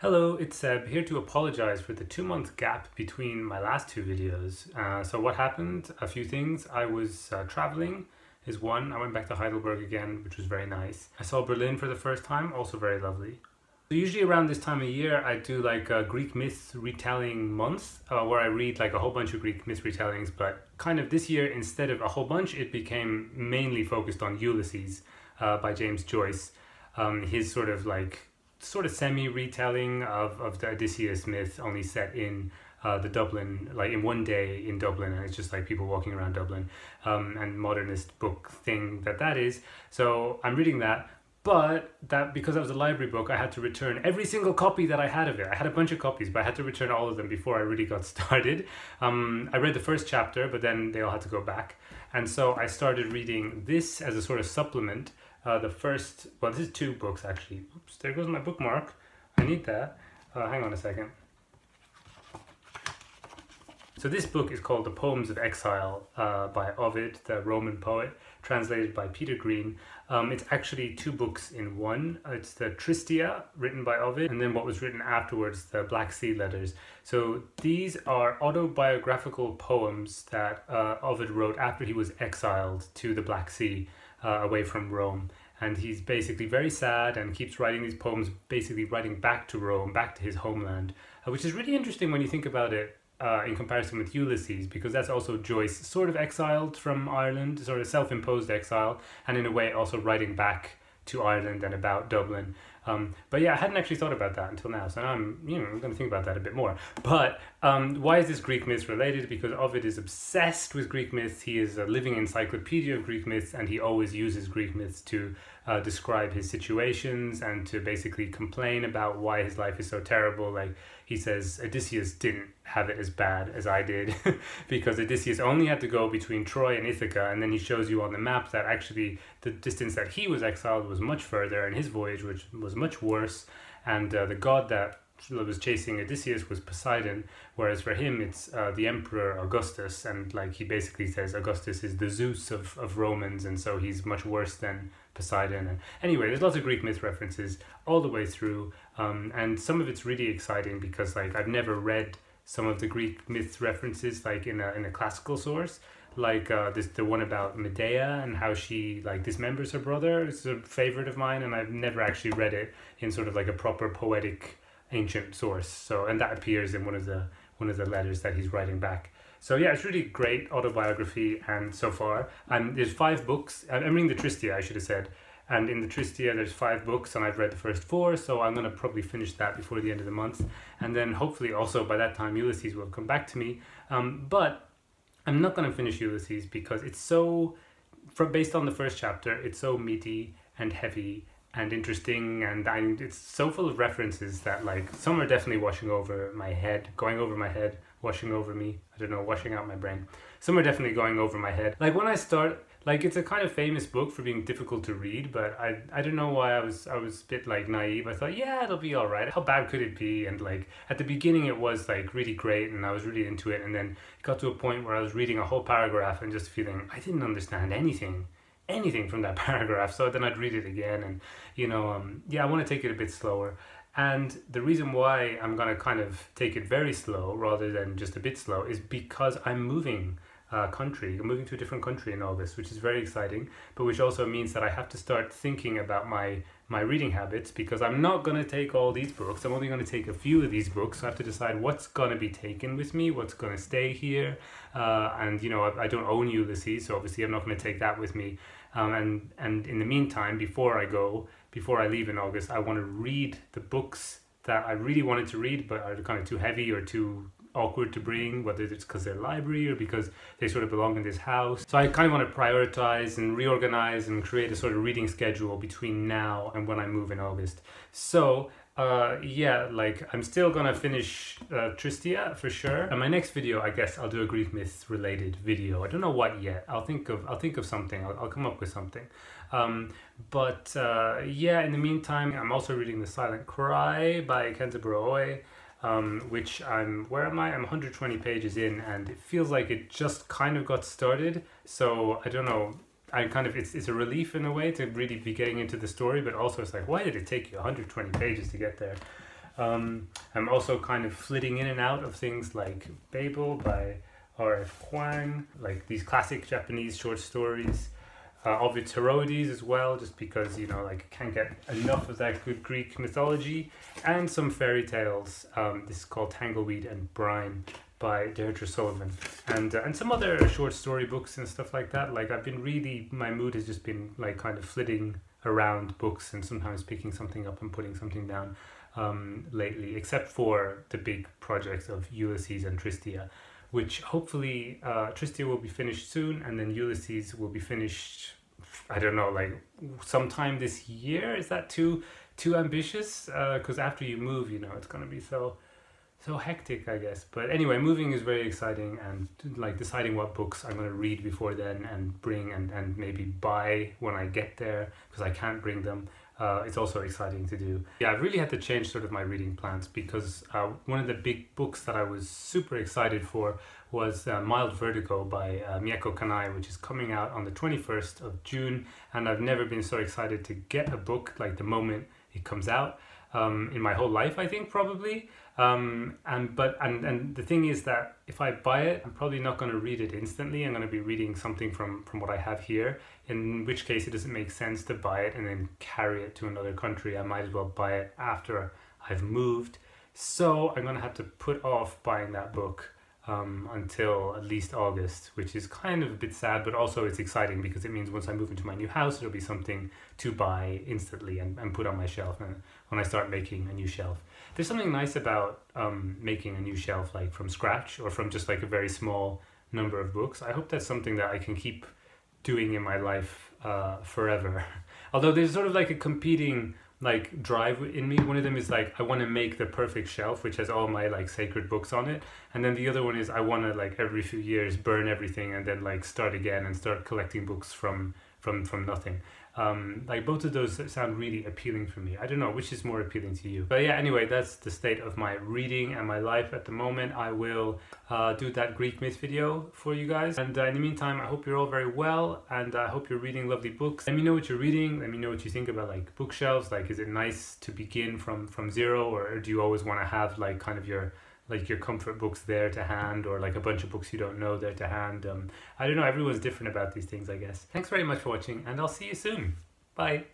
Hello, it's Seb here to apologize for the two month gap between my last two videos. Uh, so, what happened? A few things. I was uh, traveling, is one. I went back to Heidelberg again, which was very nice. I saw Berlin for the first time, also very lovely. So usually around this time of year, I do like a Greek myth retelling month uh, where I read like a whole bunch of Greek myth retellings. But kind of this year, instead of a whole bunch, it became mainly focused on Ulysses uh, by James Joyce. Um, his sort of like sort of semi retelling of, of the Odysseus myth, only set in uh, the Dublin, like in one day in Dublin, and it's just like people walking around Dublin, um, and modernist book thing that that is. So I'm reading that, but that because I was a library book, I had to return every single copy that I had of it. I had a bunch of copies, but I had to return all of them before I really got started. Um, I read the first chapter, but then they all had to go back, and so I started reading this as a sort of supplement. Uh, the first, well, this is two books actually. Oops, there goes my bookmark. I need that. Uh, hang on a second. So this book is called The Poems of Exile uh, by Ovid, the Roman poet, translated by Peter Green. Um, it's actually two books in one. It's the Tristia, written by Ovid, and then what was written afterwards, the Black Sea Letters. So these are autobiographical poems that uh, Ovid wrote after he was exiled to the Black Sea, uh, away from Rome. And he's basically very sad and keeps writing these poems, basically writing back to Rome, back to his homeland, uh, which is really interesting when you think about it uh, in comparison with Ulysses, because that's also Joyce, sort of exiled from Ireland, sort of self imposed exile, and in a way also writing back to Ireland and about Dublin. Um, but yeah, I hadn't actually thought about that until now, so now I'm you know I'm going to think about that a bit more. But um, why is this Greek myth related? Because Ovid is obsessed with Greek myths. He is a living encyclopedia of Greek myths, and he always uses Greek myths to uh, describe his situations and to basically complain about why his life is so terrible. Like he says, Odysseus didn't have it as bad as I did because Odysseus only had to go between Troy and Ithaca, and then he shows you on the map that actually the distance that he was exiled was much further, and his voyage which was much worse. And uh, the god that was chasing Odysseus was Poseidon, whereas for him it's uh, the Emperor Augustus, and like he basically says Augustus is the Zeus of, of Romans, and so he's much worse than Poseidon. And anyway, there's lots of Greek myth references all the way through, um, and some of it's really exciting because like I've never read some of the Greek myth references like in a in a classical source. Like uh, this, the one about Medea and how she like dismembers her brother. It's a favorite of mine, and I've never actually read it in sort of like a proper poetic ancient source. So and that appears in one of the one of the letters that he's writing back. So yeah, it's really great autobiography, and so far, and there's five books. I'm reading the Tristia, I should have said, and in the Tristia there's five books, and I've read the first four, so I'm gonna probably finish that before the end of the month, and then hopefully also by that time Ulysses will come back to me. Um, but I'm not gonna finish Ulysses because it's so, for based on the first chapter, it's so meaty and heavy and interesting and I, it's so full of references that like some are definitely washing over my head going over my head washing over me. I don't know washing out my brain. Some are definitely going over my head. Like when i start like it's a kind of famous book for being difficult to read but i i don't know why i was i was a bit like naive i thought yeah it'll be all right how bad could it be and like at the beginning it was like really great and i was really into it and then it got to a point where i was reading a whole paragraph and just feeling i didn't understand anything anything from that paragraph. So then I'd read it again, and you know, um, yeah, I want to take it a bit slower. And the reason why I'm gonna kind of take it very slow rather than just a bit slow is because I'm moving uh, country. I'm moving to a different country in August, which is very exciting, but which also means that I have to start thinking about my my reading habits because I'm not going to take all these books. I'm only going to take a few of these books. So I have to decide what's going to be taken with me, what's going to stay here. Uh, and, you know, I, I, don't own Ulysses, so obviously I'm not going to take that with me. Um, and, and in the meantime, before I go, before I leave in August, I want to read the books that I really wanted to read but are kind of too heavy or too awkward to bring, whether it's because they're library or because they sort of belong in this house. So I kind of want to prioritize and reorganize and create a sort of reading schedule between now and when I move in August. So uh, yeah, like I'm still gonna finish uh, Tristia for sure. And my next video, I guess I'll do a Greek myth related video. I don't know what yet. I'll think of I'll think of something. I'll, I'll come up with something. Um, but uh, yeah, in the meantime, I'm also reading The Silent Cry by Kenzaburo Oe um, which I'm, where am I? I'm 120 pages in and it feels like it just kind of got started. So I don't know, I kind of, it's, it's a relief in a way to really be getting into the story, but also it's like, why did it take you 120 pages to get there? Um, I'm also kind of flitting in and out of things like Babel by R.F. Kuang, like these classic Japanese short stories. Uh, Ovid's Heroides as well, just because, you know, like can't get enough of that good Greek mythology. And some fairy tales. Um, this is called Tangleweed and Brine by Deirdre Sullivan. And, uh, and some other short story books and stuff like that. Like I've been really, my mood has just been like kind of flitting around books and sometimes picking something up and putting something down um, lately, except for the big projects of Ulysses and Tristia which hopefully uh, Tristia will be finished soon, and then Ulysses will be finished. I don't know, like sometime this year. Is that too too ambitious? Because uh, after you move, you know, it's gonna be so so hectic, I guess. But anyway, moving is very exciting, and like deciding what books I'm gonna read before then and bring and and maybe buy when I get there because I can't bring them uh, it's also exciting to do. Yeah, I've really had to change sort of my reading plans because uh, one of the big books that I was super excited for was uh, Mild Vertigo by uh, Mieko Kanai, which is coming out on the 21st of June. And I've never been so excited to get a book like the moment it comes out um, in my whole life, I think, probably. Um, and but and and the thing is that if I buy it, I'm probably not going to read it instantly. I'm going to be reading something from from what I have here. In which case, it doesn't make sense to buy it and then carry it to another country. I might as well buy it after I've moved. So I'm going to have to put off buying that book um, until at least August, which is kind of a bit sad, but also it's exciting because it means once I move into my new house, it'll be something to buy instantly and, and put on my shelf and when I start making a new shelf. There's something nice about um, making a new shelf like from scratch or from just like a very small number of books. I hope that's something that I can keep doing in my life uh, forever. Although there's sort of like a competing like drive in me. One of them is like I want to make the perfect shelf, which has all my like sacred books on it, and then the other one is I want to like every few years burn everything and then like start again and start collecting books from from from nothing. Um, like both of those sound really appealing for me. I don't know which is more appealing to you. But yeah, anyway, that's the state of my reading and my life at the moment. I will uh, do that Greek myth video for you guys. And uh, in the meantime, I hope you're all very well and I hope you're reading lovely books. Let me know what you're reading. Let me know what you think about like bookshelves. Like, is it nice to begin from from zero, or do you always want to have like kind of your like your comfort books there to hand or like a bunch of books you don't know there to hand. Um, I don't know, everyone's different about these things, I guess. Thanks very much for watching and I'll see you soon. Bye.